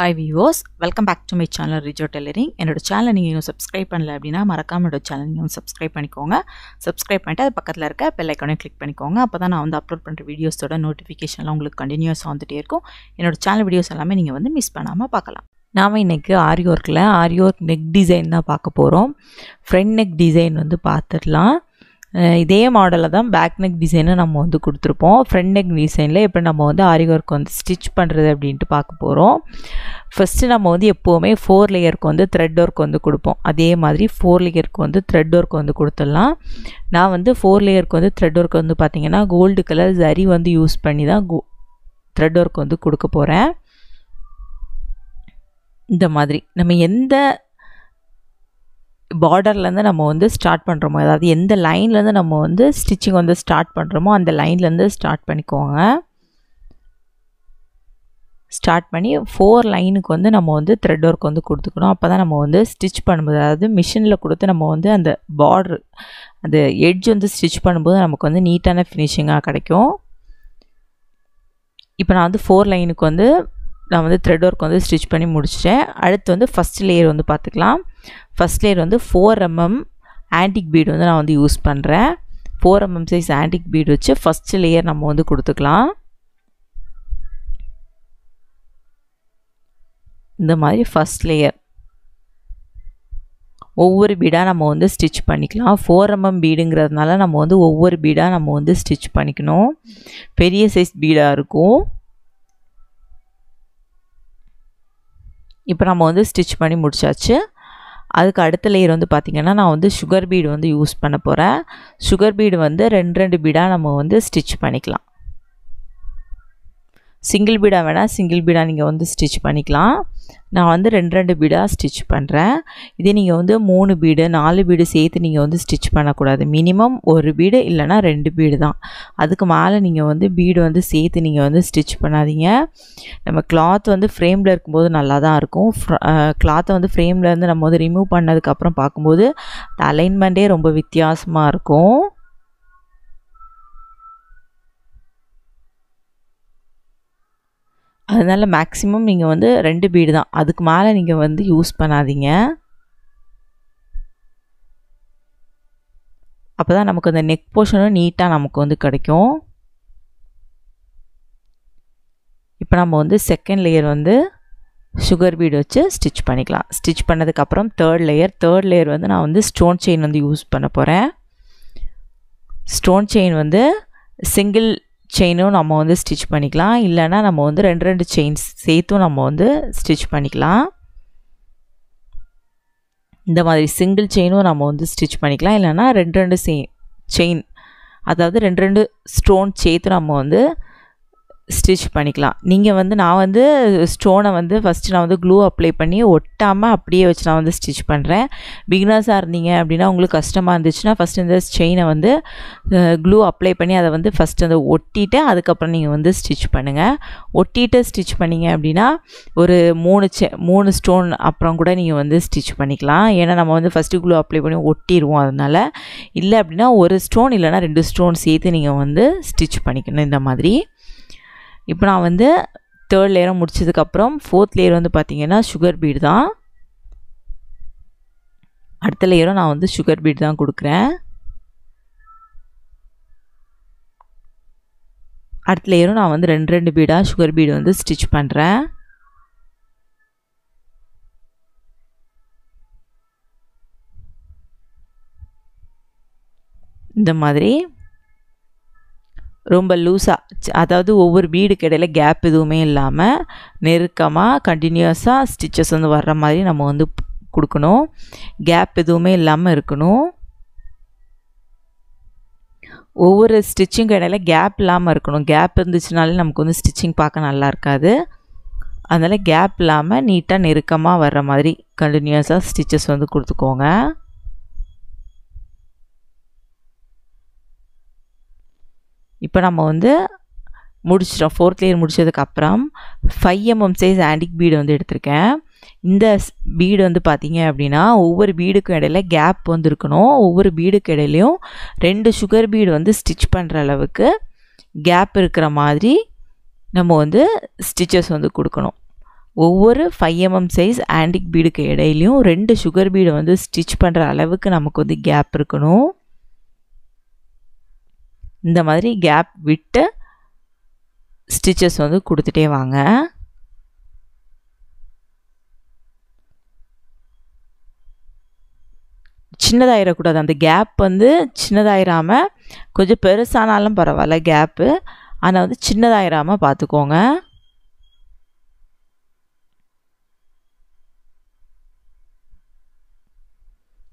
Hi viewers welcome back to my channel Rijo tailoring என்னோட சேனலை நீங்கள் இன்னும் சப்ஸ்கிரைப் பண்ணல அப்படின்னா மறக்காம என்னோட சேனல் நீங்கள் சப்ஸ்கிரைப் பண்ணிக்கோங்க. சப்ஸ்கிரைப் பண்ணிட்டு அது பக்கத்தில் இருக்க பெல் ஐக்கானையும் கிளிக் பண்ணிக்கோங்க. அப்போ தான் நான் வந்து அப்லோட் பண்ணுற வீடியோஸோட நோட்டிஃபிகேஷன்லாம் உங்களுக்கு கண்டினியூஸாக வந்துகிட்டே இருக்கும். என்னோட சேனல் வீடியோஸ் எல்லாமே நீங்கள் வந்து மிஸ் பண்ணாமல் பார்க்கலாம். நாம் இன்றைக்கி ஆரி ஒர்க்கில் ஆரி ஒர்க் நெக் டிசைன் தான் பார்க்க போகிறோம் ஃப்ரண்ட் நெக் டிசைன் வந்து பார்த்துடலாம். இதே மாடலில் தான் பேக் நெக் டிசைனை நம்ம வந்து கொடுத்துருப்போம். ஃப்ரண்ட் நெக் டிசைனில் இப்போ நம்ம வந்து ஆரி ஒர்க் வந்து ஸ்டிச் பண்ணுறது அப்படின்ட்டு பார்க்க போகிறோம் ஃபஸ்ட்டு நம்ம வந்து எப்போவுமே ஃபோர் லேயருக்கு வந்து த்ரெட் ஒர்க் வந்து கொடுப்போம். அதே மாதிரி ஃபோர் லேயருக்கு வந்து த்ரெட் ஒர்க் வந்து கொடுத்துடலாம். நான் வந்து ஃபோர் லேயருக்கு வந்து த்ரெட் ஒர்க் வந்து பார்த்திங்கன்னா கோல்டு கலர் ஜரி வந்து யூஸ் பண்ணி தான் கோ த்ரெட் ஒர்க் வந்து கொடுக்க போகிறேன் இந்த மாதிரி நம்ம எந்த பார்டர்லேருந்து நம்ம வந்து ஸ்டார்ட் பண்ணுறோமோ அதாவது எந்த லைன்லேருந்து நம்ம வந்து ஸ்டிச்சிங் வந்து ஸ்டார்ட் பண்ணுறோமோ அந்த லைன்லேருந்து ஸ்டார்ட் பண்ணிக்கோங்க. ஸ்டார்ட் பண்ணி ஃபோர் லைனுக்கு வந்து நம்ம வந்து த்ரெட் ஒர்க் வந்து கொடுத்துக்கணும். அப்போ தான் நம்ம வந்து ஸ்டிச் பண்ணும்போது அதாவது மிஷினில் கொடுத்து நம்ம வந்து அந்த பார்டர் அந்த எட்ஜ் வந்து ஸ்டிச் பண்ணும்போது நமக்கு வந்து நீட்டான ஃபினிஷிங்காக கிடைக்கும். இப்போ நான் வந்து ஃபோர் லைனுக்கு வந்து நான் வந்து த்ரெட் ஒர்க் வந்து ஸ்டிச் பண்ணி முடிச்சிட்டேன். அடுத்து வந்து ஃபஸ்ட் லேயர் வந்து பார்த்துக்கலாம். ஃபஸ்ட் லேயர் வந்து ஃபோர் எம்எம் ஆன்டிக் பீடு வந்து நான் வந்து யூஸ் பண்ணுறேன் four MM size antique bead வச்சு ஃபஸ்ட் லேயர் நம்ம வந்து கொடுத்துக்கலாம். இந்த மாதிரி ஃபஸ்ட் லேயர் ஒவ்வொரு பீடாக நம்ம வந்து ஸ்டிச் பண்ணிக்கலாம். ஃபோர் எம்எம் பீடுங்கிறதுனால நம்ம வந்து ஒவ்வொரு பீடாக நம்ம வந்து ஸ்டிச் பண்ணிக்கணும். பெரிய சைஸ் பீடாக இருக்கும். இப்போ நம்ம வந்து ஸ்டிச் பண்ணி முடிச்சாச்சு. அதுக்கு அடுத்த லேயர் வந்து பார்த்திங்கன்னா நான் வந்து சுகர் பீடு வந்து யூஸ் பண்ண போகிறேன் சுகர் பீடு வந்து ரெண்டு ரெண்டு பீடாக நம்ம வந்து ஸ்டிச் பண்ணிக்கலாம். சிங்கிள் பீடாக வேணால் சிங்கிள் பீடாக நீங்கள் வந்து ஸ்டிச் பண்ணிக்கலாம். நான் வந்து ரெண்டு ரெண்டு பீடாக ஸ்டிச் பண்ணுறேன் இதே நீங்கள் வந்து மூணு பீடு நாலு பீடு சேர்த்து நீங்கள் வந்து ஸ்டிச் பண்ணக்கூடாது. மினிமம் ஒரு பீடு இல்லைனா ரெண்டு பீடு தான். அதுக்கு மேலே நீங்கள் வந்து பீடு வந்து சேர்த்து நீங்கள் வந்து ஸ்டிச் பண்ணாதீங்க. நம்ம கிளாத் வந்து ஃப்ரேமில் இருக்கும்போது நல்லா தான் இருக்கும் கிளாத்தை வந்து ஃப்ரேம்லேருந்து நம்ம வந்து ரிமூவ் பண்ணதுக்கப்புறம் பார்க்கும்போது அலைன்மெண்ட்டே ரொம்ப வித்தியாசமாக இருக்கும். அதனால் மேக்ஸிமம் நீங்கள் வந்து ரெண்டு பீடு தான். அதுக்கு மேலே நீங்கள் வந்து யூஸ் பண்ணாதீங்க. அப்போ தான் நமக்கு அந்த நெக் போர்ஷனும் நீட்டாக நமக்கு வந்து கிடைக்கும். இப்போ நம்ம வந்து செகண்ட் லேயர் வந்து சுகர் பீடு வச்சு ஸ்டிச் பண்ணிக்கலாம். ஸ்டிச் பண்ணதுக்கப்புறம் தேர்ட் லேயர் தேர்ட் லேயர் வந்து நான் வந்து ஸ்டோன் செயின் வந்து யூஸ் பண்ண போகிறேன் ஸ்டோன் செயின் வந்து சிங்கிள் செயினும் நம்ம வந்து ஸ்டிச் பண்ணிக்கலாம். இல்லைனா நம்ம வந்து ரெண்டு ரெண்டு செயின்ஸ் சேர்த்தும் நம்ம வந்து ஸ்டிச் பண்ணிக்கலாம். இந்த மாதிரி சிங்கிள் செயினும் நம்ம வந்து ஸ்டிச் பண்ணிக்கலாம். இல்லைனா ரெண்டு ரெண்டு செயின் அதாவது ரெண்டு ரெண்டு ஸ்டோன் சேர்த்து நம்ம வந்து ஸ்டிச் பண்ணிக்கலாம். நீங்கள் வந்து நான் வந்து ஸ்டோனை வந்து ஃபஸ்ட்டு நான் வந்து க்ளூ அப்ளை பண்ணி ஒட்டாமல் அப்படியே வச்சு நான் வந்து ஸ்டிச் பண்ணுறேன் பிகினர்ஸாக இருந்தீங்க அப்படின்னா உங்களுக்கு கஷ்டமாக இருந்துச்சுன்னா ஃபஸ்ட்டு இந்த செயினை வந்து க்ளூ அப்ளை பண்ணி அதை வந்து ஃபஸ்ட்டு அந்த ஒட்டிட்டு அதுக்கப்புறம் நீங்கள் வந்து ஸ்டிச் பண்ணுங்கள் ஒட்டிட்டு ஸ்டிச் பண்ணிங்க அப்படின்னா ஒரு மூணு செ மூணு ஸ்டோன் அப்புறம் கூட நீங்கள் வந்து ஸ்டிச் பண்ணிக்கலாம். ஏன்னா நம்ம வந்து ஃபஸ்ட்டு க்ளூ அப்ளை பண்ணி ஒட்டிடுவோம் அதனால். இல்லை அப்படின்னா ஒரு ஸ்டோன் இல்லைனா ரெண்டு ஸ்டோன் சேர்த்து நீங்கள் வந்து ஸ்டிச் பண்ணிக்கணும் இந்த மாதிரி. இப்போ நான் வந்து தேர்ட் லேயரை முடிச்சதுக்கப்புறம் ஃபோர்த் லேயர் வந்து பார்த்திங்கன்னா சுகர் பீடு தான். அடுத்த லேயரும் நான் வந்து சுகர் பீடு தான் கொடுக்குறேன். அடுத்த லேயரும் நான் வந்து ரெண்டு ரெண்டு பீடாக சுகர் பீடு வந்து ஸ்டிச் பண்ணுறேன் இந்த மாதிரி. ரொம்ப லூஸாக அதாவது ஒவ்வொரு பீடுக்கு இடையில கேப் எதுவுமே இல்லாமல் நெருக்கமாக கண்டினியூஸாக ஸ்டிச்சஸ் வந்து வர்ற மாதிரி நம்ம வந்து கொடுக்கணும். கேப் எதுவுமே இல்லாமல் இருக்கணும். ஒவ்வொரு ஸ்டிச்சிங் இடையில கேப் இல்லாமல் இருக்கணும். கேப் இருந்துச்சுனாலே நமக்கு வந்து ஸ்டிச்சிங் பார்க்க நல்லா இருக்காது. அதனால் கேப் இல்லாமல் நீட்டாக நெருக்கமாக வர்ற மாதிரி கண்டினியூஸாக ஸ்டிச்சஸ் வந்து கொடுத்துக்கோங்க. இப்போ நம்ம வந்து முடிச்சிட்டோம். ஃபோர்த் லேயர் முடிச்சதுக்கப்புறம் five MM size antique bead வந்து எடுத்திருக்கேன். இந்த பீடு வந்து பார்த்தீங்க அப்படின்னா ஒவ்வொரு பீடுக்கும் இடையில கேப் வந்து இருக்கணும். ஒவ்வொரு பீடுக்கு இடையிலையும் ரெண்டு சுகர் பீடு வந்து ஸ்டிச் பண்ணுற அளவுக்கு கேப் இருக்கிற மாதிரி நம்ம வந்து ஸ்டிச்சஸ் வந்து கொடுக்கணும். ஒவ்வொரு ஃபைவ் எம்எம் சைஸ் ஆன்டிக் பீடுக்கு இடையிலையும் ரெண்டு சுகர் பீடை வந்து ஸ்டிச் பண்ணுற அளவுக்கு நமக்கு வந்து கேப் இருக்கணும். இந்த மாதிரி கேப் விட்டு ஸ்டிச்சஸ் வந்து கொடுத்துட்டே வாங்க. சின்னதாயிடக்கூடாது அந்த கேப் வந்து சின்னதாயிராமல் கொஞ்சம் பெருசானாலும் பரவாயில்ல கேப்பு ஆனால் வந்து சின்னதாயிராமல் பார்த்துக்கோங்க.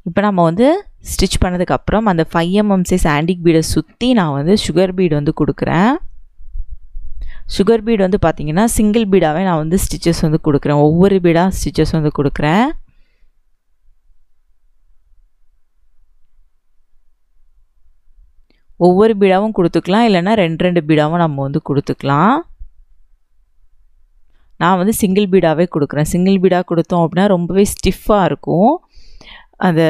இப்போ நம்ம வந்து ஸ்டிச் பண்ணதுக்கப்புறம் அந்த ஃபைவ் எம்எம் சைஸ் ஆன்டிக் பீடை சுற்றி நான் வந்து சுகர் பீடு வந்து கொடுக்குறேன். சுகர் பீடு வந்து பார்த்திங்கன்னா சிங்கிள் பீடாகவே நான் வந்து ஸ்டிச்சஸ் வந்து கொடுக்குறேன். ஒவ்வொரு பீடாக ஸ்டிச்சஸ் வந்து கொடுக்குறேன். ஒவ்வொரு பீடாவும் கொடுத்துக்கலாம். இல்லைன்னா ரெண்டு ரெண்டு பீடாவும் நம்ம வந்து கொடுத்துக்கலாம். நான் வந்து சிங்கிள் பீடாகவே கொடுக்குறேன். சிங்கிள் பீடாக கொடுத்தோம் அப்படின்னா ரொம்பவே ஸ்டிஃபாக இருக்கும். அந்த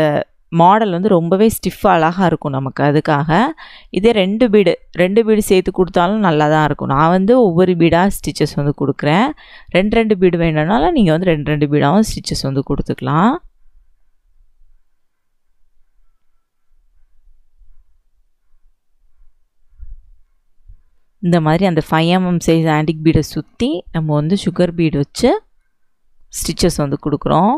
மாடல் வந்து ரொம்பவே ஸ்டிஃபாக அழகாக இருக்கும் நமக்கு. அதுக்காக இதே ரெண்டு பீடு ரெண்டு பீடு சேர்த்து கொடுத்தாலும் நல்லா தான் இருக்கும். நான் வந்து ஒவ்வொரு பீடாக ஸ்டிச்சஸ் வந்து கொடுக்குறேன். ரெண்டு ரெண்டு பீடு வேணும்னாலும் நீங்கள் வந்து ரெண்டு ரெண்டு பீடாகவும் ஸ்டிச்சஸ் வந்து கொடுத்துக்கலாம். இந்த மாதிரி அந்த ஃபைவ் எம்எம் சைஸ் ஆன்டிக் பீடை சுற்றி நம்ம வந்து சுகர் பீடு வச்சு ஸ்டிச்சஸ் வந்து கொடுக்குறோம்.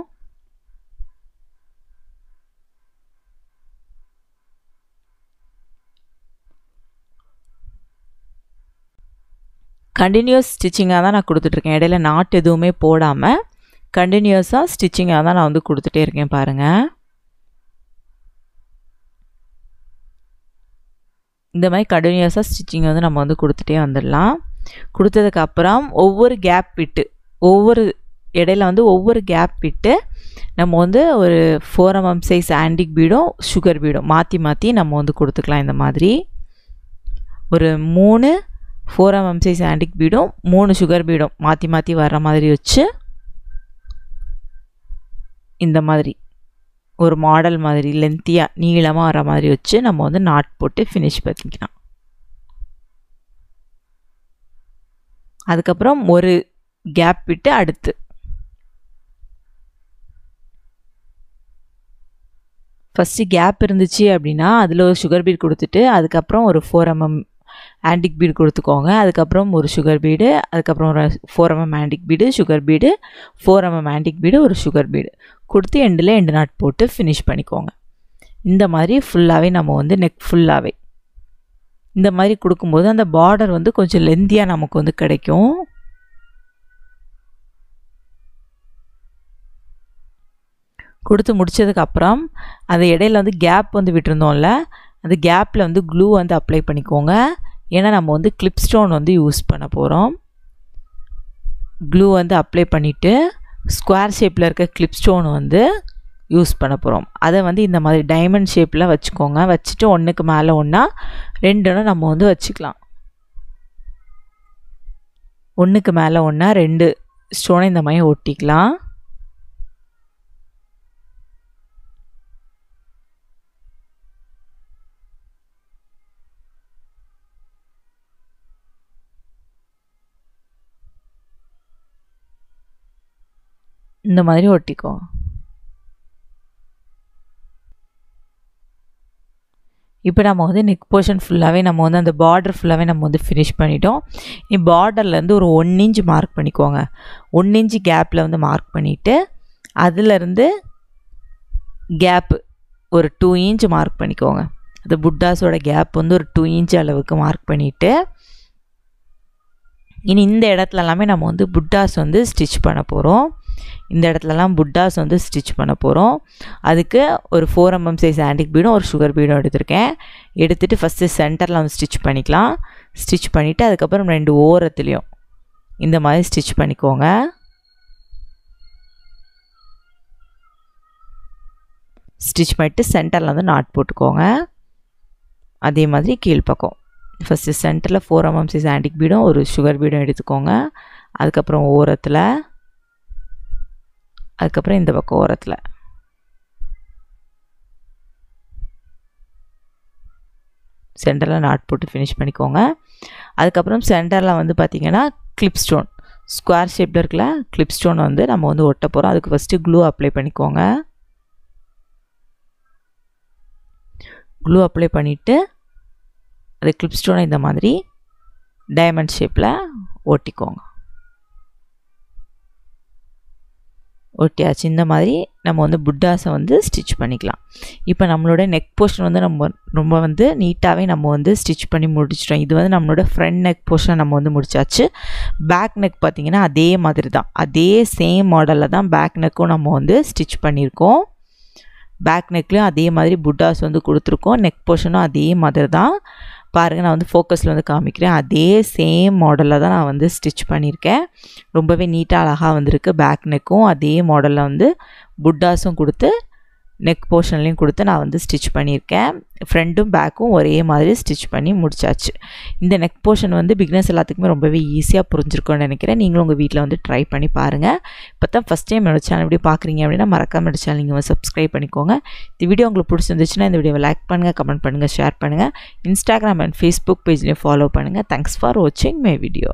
கண்டினியூஸ் ஸ்டிச்சிங்காக தான் நான் கொடுத்துட்ருக்கேன். இடையில நாட் எதுவுமே போடாமல் கண்டினியூஸாக ஸ்டிச்சிங்காக தான் நான் வந்து கொடுத்துட்டே இருக்கேன் பாருங்கள் இந்த மாதிரி கண்டினியூஸாக ஸ்டிச்சிங் வந்து நம்ம வந்து கொடுத்துட்டே வந்துடலாம். கொடுத்ததுக்கப்புறம் ஒவ்வொரு கேப் விட்டு ஒவ்வொரு இடையில வந்து ஒவ்வொரு கேப் விட்டு நம்ம வந்து ஒரு ஃபோர் எம்எம் சைஸ் ஆன்டிக் பீடும் சுகர் பீடும் மாற்றி மாற்றி நம்ம வந்து கொடுத்துக்கலாம் இந்த மாதிரி. ஒரு மூணு ஃபோர் எம்எம் சைஸ் ஆன்டிக் பீடும் மூணு சுகர் பீடும். மாற்றி மாற்றி வர்ற மாதிரி வச்சு இந்த மாதிரி. ஒரு மாடல் மாதிரி லென்த்தியாக நீளமாக வர மாதிரி வச்சு நம்ம வந்து நாட் போட்டு ஃபினிஷ் பண்ணிக்கலாம். அதுக்கப்புறம் ஒரு கேப் விட்டு அடுத்து. ஃபஸ்ட்டு கேப் இருந்துச்சு அப்படின்னா அதில் ஒரு சுகர் பீட் கொடுத்துட்டு அதுக்கப்புறம் ஒரு ஃபோர் எம்எம் ஆன்டிக் பீடு கொடுத்துக்கோங்க. அதுக்கப்புறம் ஒரு சுகர் பீடு அதுக்கப்புறம் ஒரு four mm antique bead sugar bead four mm antique bead ஒரு சுகர் பீடு கொடுத்து எண்டில் எண்டு நாட் போட்டு ஃபினிஷ் பண்ணிக்கோங்க. இந்த மாதிரி ஃபுல்லாகவே நம்ம வந்து நெக் ஃபுல்லாகவே இந்த மாதிரி கொடுக்கும்போது அந்த பார்டர் வந்து கொஞ்சம் லெந்தியாக நமக்கு வந்து கிடைக்கும். கொடுத்து முடிச்சதுக்கப்புறம் அந்த இடையில வந்து கேப் வந்து விட்டுருந்தோம்ல அந்த கேப்பில் வந்து க்ளூ வந்து அப்ளை பண்ணிக்கோங்க. ஏன்னா நம்ம வந்து கிளிப் ஸ்டோன் வந்து யூஸ் பண்ண போகிறோம் க்ளூ வந்து அப்ளை பண்ணிவிட்டு ஸ்கொயர் ஷேப்பில் இருக்க கிளிப் ஸ்டோன் வந்து யூஸ் பண்ண போகிறோம் அதை வந்து இந்த மாதிரி டைமண்ட் ஷேப்பில் வச்சுக்கோங்க. வச்சுட்டு ஒன்றுக்கு மேலே ஒன்றா ரெண்டுன்னு நம்ம வந்து வச்சுக்கலாம். ஒன்றுக்கு மேலே ஒன்றா ரெண்டு ஸ்டோனை இந்த மாதிரி ஒட்டிக்கலாம். இந்த மாதிரி ஒட்டிக்கோ. இப்போ நம்ம வந்து நெக் போர்ஷன் ஃபுல்லாகவே நம்ம வந்து அந்த பார்டர் ஃபுல்லாகவே நம்ம வந்து ஃபினிஷ் பண்ணிட்டோம். நீ பார்டர்லேருந்து ஒரு ஒன் இன்ச் மார்க் பண்ணிக்கோங்க. ஒன் இன்ச் கேப்பில் வந்து மார்க் பண்ணிவிட்டு அதுலேருந்து கேப்பு ஒரு டூ இன்ச் மார்க் பண்ணிக்கோங்க. அந்த புட்டாஸோட கேப் வந்து ஒரு டூ இன்ச் அளவுக்கு மார்க் பண்ணிவிட்டு இனி இந்த இடத்துல எல்லாமே நம்ம வந்து புட்டாஸ் வந்து ஸ்டிச் பண்ண போகிறோம் இந்த இடத்துலலாம் புட்டாஸ் வந்து ஸ்டிச் பண்ண போகிறோம் அதுக்கு ஒரு ஃபோர் எம்எம் சைஸ் ஆன்டிக் பீடும் ஒரு சுகர் பீடும் எடுத்திருக்கேன். எடுத்துகிட்டு ஃபஸ்ட்டு சென்டரில் வந்து ஸ்டிச் பண்ணிக்கலாம். ஸ்டிச் பண்ணிவிட்டு அதுக்கப்புறம் ரெண்டு ஓரத்துலேயும் இந்த மாதிரி ஸ்டிச் பண்ணிக்கோங்க. ஸ்டிச் பண்ணிவிட்டு சென்டரில் வந்து நாட் போட்டுக்கோங்க. அதே மாதிரி கீழ்ப்பக்கம் ஃபஸ்ட்டு சென்டரில் ஃபோர் எம்எம் சைஸ் ஆன்டிக் பீடும் ஒரு சுகர் பீடும் எடுத்துக்கோங்க. அதுக்கப்புறம் ஓரத்தில் அதுக்கப்புறம் இந்த பக்கம் ஓரத்தில். சென்டரில் நாட் போட்டு ஃபினிஷ் பண்ணிக்கோங்க. அதுக்கப்புறம் சென்டரில் வந்து பார்த்திங்கன்னா கிளிப் ஸ்டோன் ஸ்கொயர் ஷேப்பில் இருக்கல கிளிப் ஸ்டோனை வந்து நம்ம வந்து ஒட்ட போகிறோம் அதுக்கு ஃபஸ்ட்டு க்ளூ அப்ளை பண்ணிக்கோங்க. க்ளூ அப்ளை பண்ணிவிட்டு அது கிளிப் ஸ்டோனை இந்த மாதிரி டைமண்ட் ஷேப்பில் ஒட்டிக்கோங்க. ஒட்டியாச்சு. இந்த மாதிரி நம்ம வந்து புட்டாஸை வந்து ஸ்டிச் பண்ணிக்கலாம். இப்போ நம்மளோட நெக் போர்ஷன் வந்து நம்ம ரொம்ப வந்து நீட்டாகவே நம்ம வந்து ஸ்டிச் பண்ணி முடிச்சிட்டோம். இது வந்து நம்மளோட ஃப்ரண்ட் நெக் போர்ஷன் நம்ம வந்து முடிச்சாச்சு. பேக் நெக் பார்த்திங்கன்னா அதே மாதிரி தான். அதே சேம் மாடலில் தான் பேக் நெக்கும் நம்ம வந்து ஸ்டிச் பண்ணியிருக்கோம். பேக் நெக்லேயும் அதே மாதிரி புட்டாஸ் வந்து கொடுத்துருக்கோம். நெக் போர்ஷனும் அதே மாதிரி தான். பாருங்கள் நான் வந்து ஃபோக்கஸில் வந்து காமிக்கிறேன். அதே சேம் மாடலில் தான் நான் வந்து ஸ்டிச் பண்ணியிருக்கேன். ரொம்பவே நீட்டாக அழகாக வந்திருக்கு பேக் நெக்கும் அதே மாடலில் வந்து புட்டாஸும் கொடுத்து நெக் போர்ஷன்லேயும் கொடுத்து நான் வந்து ஸ்டிச் பண்ணியிருக்கேன். ஃப்ரண்ட்டும் பேக்கும் ஒரே மாதிரி ஸ்டிச் பண்ணி முடிச்சாச்சு. இந்த நெக் போர்ஷன் வந்து பிக்னஸ் எல்லாத்துக்குமே ரொம்பவே ஈஸியாக புரிஞ்சிருக்கும்னு நினைக்கிறேன். நீங்களும் உங்கள் வீட்டில் வந்து ட்ரை பண்ணி பாருங்கள் இப்போ தான் ஃபஸ்ட் டைம் என்னோட சேனல் எப்படி பார்க்குறீங்க அப்படின்னா மறக்காம என்னோட சேனல் நீங்கள் வந்து சப்ஸ்கிரைப் பண்ணிக்கோங்க. இந்த வீடியோ உங்களுக்கு பிடிச்சிருந்துச்சுன்னா இந்த வீடியோவை லைக் பண்ணுங்கள் கமெண்ட் பண்ணுங்கள் ஷேர் பண்ணுங்கள் இன்ஸ்டாகிராம் அண்ட் ஃபேஸ்புக் பேஜ்லேயும் ஃபாலோ பண்ணுங்கள் தேங்க்ஸ் ஃபார் வாட்சிங் மை வீடியோ